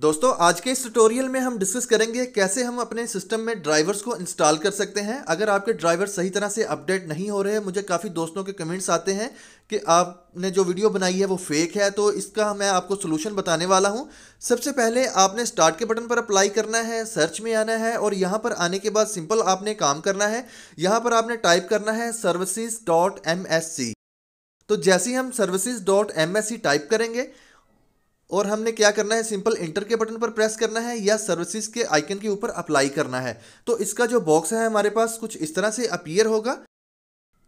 दोस्तों, आज के इस ट्यूटोरियल में हम डिस्कस करेंगे कैसे हम अपने सिस्टम में ड्राइवर्स को इंस्टॉल कर सकते हैं। अगर आपके ड्राइवर सही तरह से अपडेट नहीं हो रहे हैं, मुझे काफ़ी दोस्तों के कमेंट्स आते हैं कि आपने जो वीडियो बनाई है वो फेक है तो इसका मैं आपको सोल्यूशन बताने वाला हूँ। सबसे पहले आपने स्टार्ट के बटन पर अप्लाई करना है सर्च में आना है और यहाँ पर आने के बाद सिंपल आपने काम करना है। यहाँ पर आपने टाइप करना है services dot M S C तो जैसे ही हम services dot M S C type करेंगे और हमने क्या करना है? सिंपल इंटर के बटन पर प्रेस करना है या सर्विसेज़ के आइकन के ऊपर अप्लाई करना है। तो इसका जो बॉक्स है हमारे पास कुछ इस तरह से अपीयर होगा।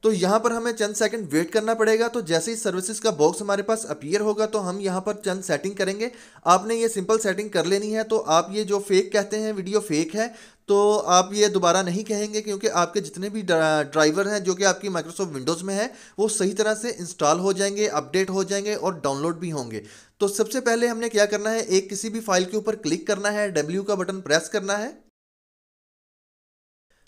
तो यहाँ पर हमें चंद सेकंड वेट करना पड़ेगा। तो जैसे ही सर्विसेज़ का बॉक्स हमारे पास अपीयर होगा तो हम यहाँ पर चंद सेटिंग करेंगे। आपने ये सिंपल सेटिंग कर लेनी है तो आप ये जो फेक कहते हैं वीडियो फेक है तो आप ये दोबारा नहीं कहेंगे क्योंकि आपके जितने भी ड्राइवर हैं, जो कि आपकी माइक्रोसॉफ्ट विंडोज़ में है, वो सही तरह से इंस्टॉल हो जाएँगे अपडेट हो जाएँगे और डाउनलोड भी होंगे। तो सबसे पहले हमने क्या करना है? एक किसी भी फ़ाइल के ऊपर क्लिक करना है डब्ल्यू का बटन प्रेस करना है।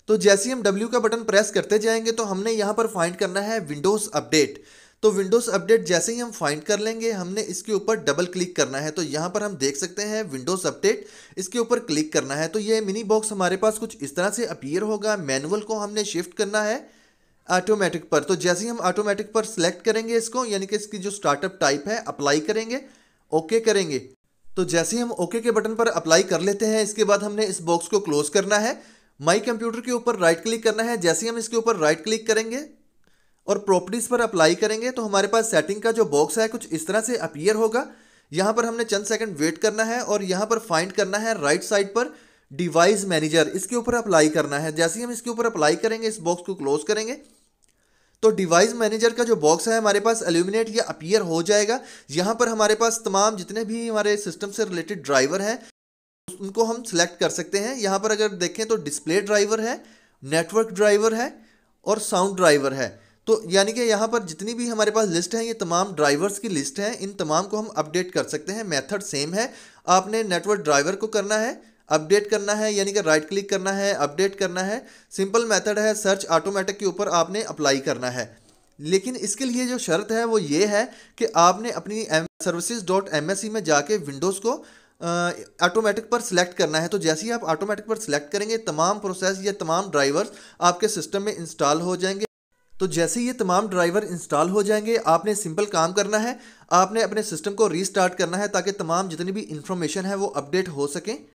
तो जैसे ही हम डब्ल्यू का बटन प्रेस करते जाएँगे तो हमने यहाँ पर फाइंड करना है विंडोज़ अपडेट तो विंडोज़ अपडेट जैसे ही हम फाइंड कर लेंगे, हमने इसके ऊपर डबल क्लिक करना है। तो यहाँ पर हम देख सकते हैं विंडोज़ अपडेट इसके ऊपर क्लिक करना है। तो ये मिनी बॉक्स हमारे पास कुछ इस तरह से अपीयर होगा। मैनुअल को हमने शिफ्ट करना है ऑटोमेटिक पर। तो जैसे ही हम ऑटोमेटिक पर सिलेक्ट करेंगे इसको, यानी कि इसकी जो स्टार्टअप टाइप है अप्लाई करेंगे। ओके करेंगे। तो जैसे ही हम ओके के बटन पर अप्लाई कर लेते हैं, इसके बाद हमने इस बॉक्स को क्लोज करना है। माई कंप्यूटर के ऊपर राइट क्लिक करना है। जैसे ही हम इसके ऊपर राइट क्लिक करेंगे और प्रॉपर्टीज़ पर अप्लाई करेंगे तो हमारे पास सेटिंग का जो बॉक्स है, कुछ इस तरह से अपीयर होगा। यहाँ पर हमने चंद सेकंड वेट करना है और यहाँ पर फाइंड करना है राइट साइड पर डिवाइस मैनेजर इसके ऊपर अप्लाई करना है। जैसे ही हम इसके ऊपर अप्लाई करेंगे, इस बॉक्स को क्लोज करेंगे तो डिवाइस मैनेजर का जो बॉक्स है, हमारे पास एल्यूमिनेट या अपीयर हो जाएगा। यहाँ पर हमारे पास तमाम जितने भी हमारे सिस्टम से रिलेटेड ड्राइवर हैं, उनको हम सिलेक्ट कर सकते हैं। यहाँ पर अगर देखें तो डिस्प्ले ड्राइवर है नेटवर्क ड्राइवर है और साउंड ड्राइवर है। तो यानी कि यहाँ पर जितनी भी हमारे पास लिस्ट है, ये तमाम ड्राइवर्स की लिस्ट है, इन तमाम को हम अपडेट कर सकते हैं। मेथड सेम है। आपने नेटवर्क ड्राइवर को करना है अपडेट करना है, यानी कि राइट क्लिक करना है अपडेट करना है। सिंपल मेथड है सर्च ऑटोमेटिक के ऊपर आपने अप्लाई करना है। लेकिन इसके लिए जो शर्त है, वो ये है कि आपने अपनी सर्विसेज़ डॉट एमएससी में जाके विंडोज़ को ऑटोमेटिक पर सिलेक्ट करना है। तो जैसे ही आप ऑटोमेटिक पर सिलेक्ट करेंगे, तमाम प्रोसेस या तमाम ड्राइवर्स आपके सिस्टम में इंस्टॉल हो जाएँगे। तो जैसे ये तमाम ड्राइवर इंस्टॉल हो जाएँगे, आपने सिंपल काम करना है, आपने अपने सिस्टम को रीस्टार्ट करना है ताकि तमाम जितनी भी इंफॉर्मेशन है वो अपडेट हो सकें।